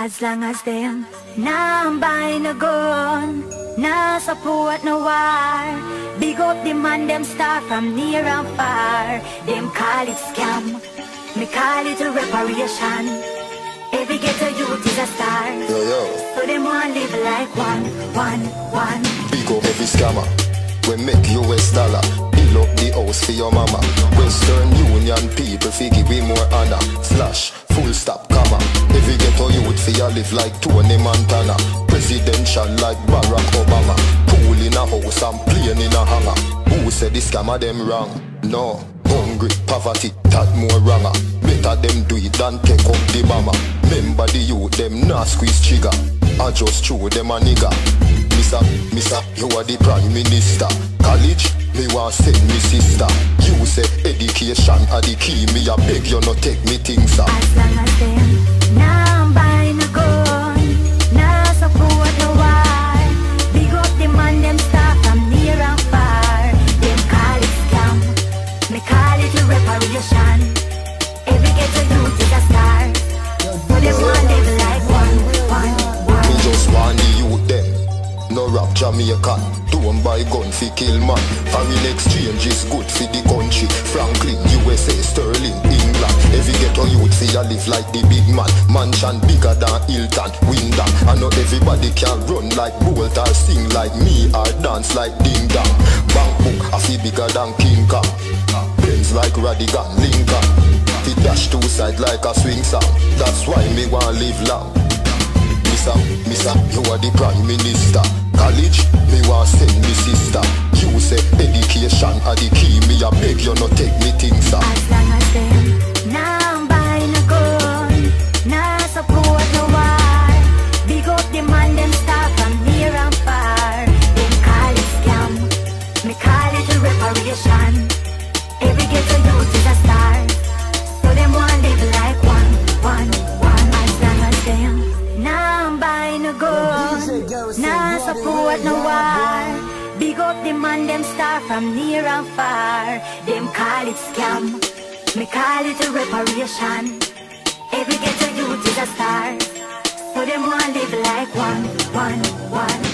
As long as them nah buy no gun, nah support no war. Big up the man them start from near and far. Them call it scam, me call it a reparation. Every ghetto youth is a star, Yo, yo, so them want live like one, one, one. big up every scammer. We make US dollar. Build up the house for your mama. Western Union people figure we more honor. Slash, ya live like Tony Montana. Presidential like Barack Obama. Pool in a house and plane in a hangar. Who said this scammer them wrong? No. Hungry, poverty, that more wronger. Better them do it than take up the mama. Remember the youth, them not squeeze trigger. I just chew them a nigga. Missa, Missa, you are the prime minister. College, me want send me sister. You say education are the key. Me a beg you not take me things up. As long as them rap Jamaican. Don't buy gun fi kill man. Foreign exchange is good fi the country. Franklin, USA, Sterling, England. Every ghetto youth fi a live like the big man. Mansion bigger than Hilton, Wyndham. I know everybody can run like Bolt or sing like me or dance like Ding Dong. Bank book a fi bigger than King Kong. Benz like Radigan, Lincoln. Fi dash two side like a swing song. That's why me want live long. Missa, Missa, you are the prime minister. College, me want send me sister. You say education are the key. Me a beg you not take me things up. As long as them nah buy no gun, nah support no war. Big up the man them start from near and far. Them call it scam, me call it a reparation. Every ghetto youth is a star, so them want live like one, one, one. As long as them nah buy no gun, support no war. Big up the man them start from near and far. Them call it scam, me call it a reparation. Every ghetto youth is a star, so them want live like one, one,